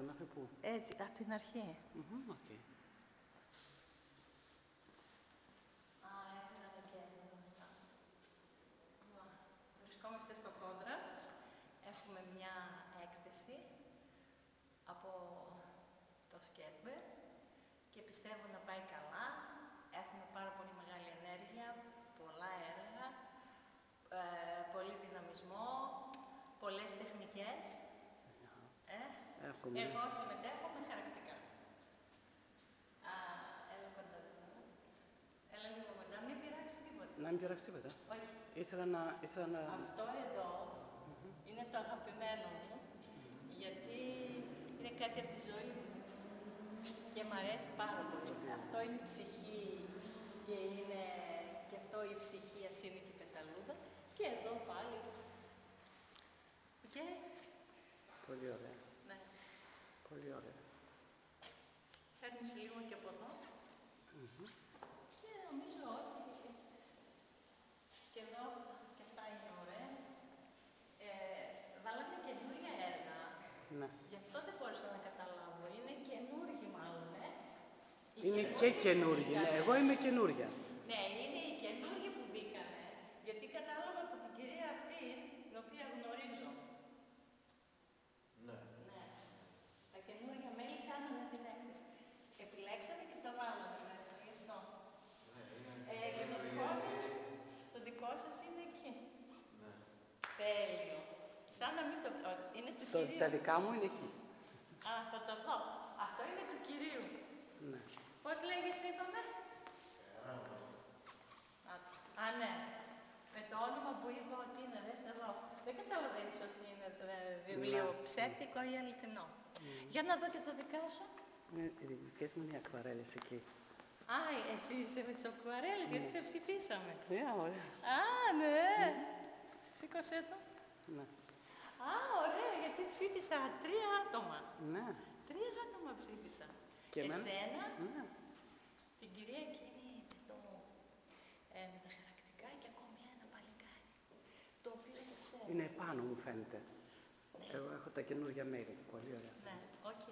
κάθεστε μέχρι πού. Έτσι, από την αρχή. Μμμ, οκ. Α, έφερα το κέντρο. Βρισκόμαστε στο Κόδρα. Έχουμε μια έκθεση από το Σκέτμπερ και πιστεύω να πάει καλά. Έχουμε πάρα πολύ μεγάλη ενέργεια, πολλά έργα, ε, πολύ δυναμισμό, πολλές τεχνικές. Ε, Έχουμε. Εγώ συμμετέχω με χαρακτικά. Α, έλα κοντά τώρα. Έλα λίγο κοντά, μην πειράξεις τίποτα. Να μην πειράξεις τίποτα. Όχι. Ήθελα να... Ήθελα να... Αυτό εδώ είναι το αγαπημένο μου, γιατί είναι κάτι από τη ζωή μου και μ' αρέσει πάρα πολύ. Αυτό είναι η ψυχή και είναι και αυτό η ψυχή ας είναι και η πεταλούδα. Και εδώ πάλι. Και, Πολύ ωραία. Ναι, Πολύ ωραία. παίρνεις λίγο και από εδώ. Και νομίζω ότι και εδώ και αυτά είναι ωραία. Ε, βάλαμε καινούργια έργα Ναι. Γι' αυτό δεν μπόρεσα να καταλάβω. Είναι καινούργοι μάλλον, ε. Οι Είναι καινούργοι και που καινούργια. Ναι, μπήκανε. εγώ είμαι καινούργια. Ναι, είναι οι καινούργοι που μπήκανε. Γιατί κατάλαβα από την κυρία αυτή, την οποία γνωρίζω. Ναι. Ναι. Τα καινούργια μέλη κάνανε την έκθεση. Επιλέξαμε και τα βάλαμε μέσα, γι' αυτό. Ναι, είναι Ε, και το δικό σας, το δικό σας είναι εκεί. Ναι. Τέλειο. Σαν να μην το... ο, Είναι του Το, κυρίου. τα δικά μου είναι εκεί. Α, θα το δω. Αυτό είναι του κυρίου. Ναι. Πώς λέγεσαι, είπαμε; Α, α, ναι. Με το όνομα που είπα ότι είναι, δες εδώ. Δεν καταλαβαίνεις ότι είναι ε, βιβλίο Ναι. ψεύτικο ή αληθινό. Για να δω και τα δικά σου. Είναι οι δικές μου είναι οι ακβαρέλες εκεί. Α, εσύ είσαι με τις ακουαρέλες, γιατί σε ψηφίσαμε. Ναι, ωραία. Α, ναι. Σήκωσέ το. Ναι. Α, ωραία, γιατί ψήφισα τρία άτομα. Ναι. Τρία άτομα ψήφισα. Και εμένα; Εσένα, Ναι. την κυρία εκείνη με, το, ε, με τα χαρακτικά και ακόμη ένα παλικάρι, το οποίο δεν το ξέρω. Είναι επάνω μου φαίνεται. Εγώ έχω τα καινούργια μέρη. Πολύ ωραία. Ναι, οκ.